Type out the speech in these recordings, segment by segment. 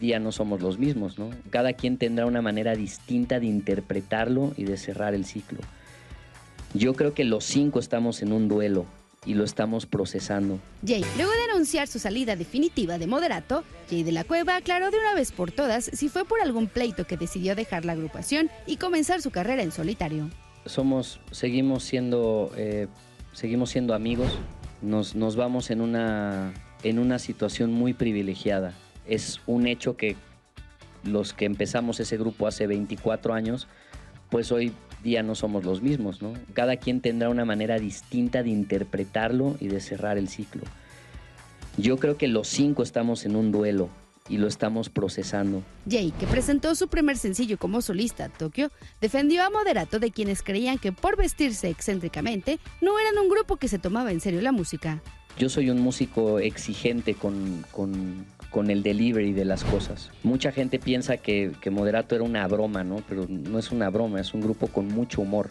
día no somos los mismos, ¿no? Cada quien tendrá una manera distinta de interpretarlo y de cerrar el ciclo. Yo creo que los cinco estamos en un duelo y lo estamos procesando. Jay, luego de anunciar su salida definitiva de Moderato, Jay de la Cueva aclaró de una vez por todas si fue por algún pleito que decidió dejar la agrupación y comenzar su carrera en solitario. Somos, seguimos siendo, eh, seguimos siendo amigos, nos, nos vamos en una, en una situación muy privilegiada. Es un hecho que los que empezamos ese grupo hace 24 años, pues hoy día no somos los mismos, ¿no? Cada quien tendrá una manera distinta de interpretarlo y de cerrar el ciclo. Yo creo que los cinco estamos en un duelo y lo estamos procesando. Jay, que presentó su primer sencillo como solista, Tokio, defendió a Moderato de quienes creían que por vestirse excéntricamente no eran un grupo que se tomaba en serio la música. Yo soy un músico exigente con, con, con el delivery de las cosas. Mucha gente piensa que, que, Moderato era una broma, ¿no? Pero no es una broma, es un grupo con mucho humor.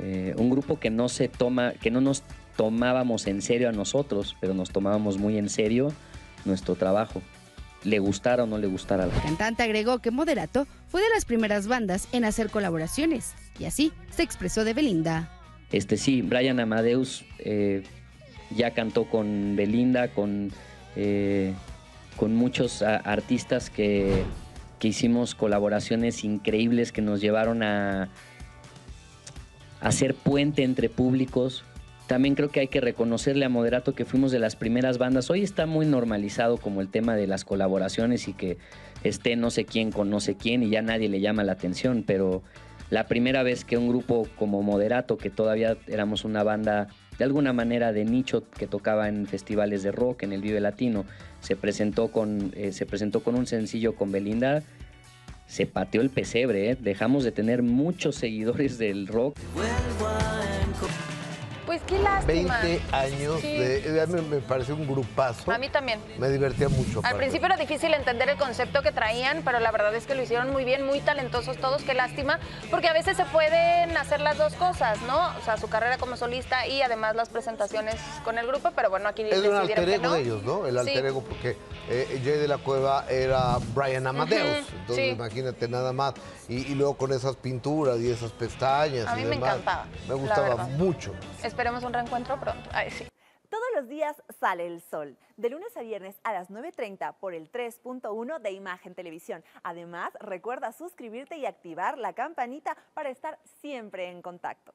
Eh, un grupo que no se toma, que no nos tomábamos en serio a nosotros, pero nos tomábamos muy en serio nuestro trabajo. Le gustara o no le gustara. La cantante agregó que Moderato fue de las primeras bandas en hacer colaboraciones y así se expresó de Belinda. Este sí, Brian Amadeus eh, ya cantó con Belinda, con eh, con muchos artistas que, que, hicimos colaboraciones increíbles que nos llevaron a, hacer puente entre públicos. También creo que hay que reconocerle a Moderato que fuimos de las primeras bandas. Hoy está muy normalizado como el tema de las colaboraciones y que esté no sé quién con no sé quién y ya nadie le llama la atención, pero la primera vez que un grupo como Moderato, que todavía éramos una banda de alguna manera de nicho que tocaba en festivales de rock, en el Vive Latino, se presentó con, eh, se presentó con un sencillo con Belinda, se pateó el pesebre, ¿eh? dejamos de tener muchos seguidores del rock. Pues qué lástima. 20 años de. Me, me pareció un grupazo. A mí también. Me divertía mucho. Al principio era difícil entender el concepto que traían, pero la verdad es que lo hicieron muy bien, muy talentosos todos. Qué lástima, porque a veces se pueden hacer las dos cosas, ¿no? O sea, su carrera como solista y además las presentaciones con el grupo, pero bueno, aquí Es un alter ego de ellos, ¿no? El alter ego, porque eh, Jay de la Cueva era Brian Amadeus. Entonces, imagínate nada más. Y, y, luego con esas pinturas y esas pestañas. A mí y me encantaba. Me gustaba mucho. Esperemos un reencuentro pronto. Todos los días sale el sol, de lunes a viernes a las 9.30 por el 3.1 de Imagen Televisión. Además, recuerda suscribirte y activar la campanita para estar siempre en contacto.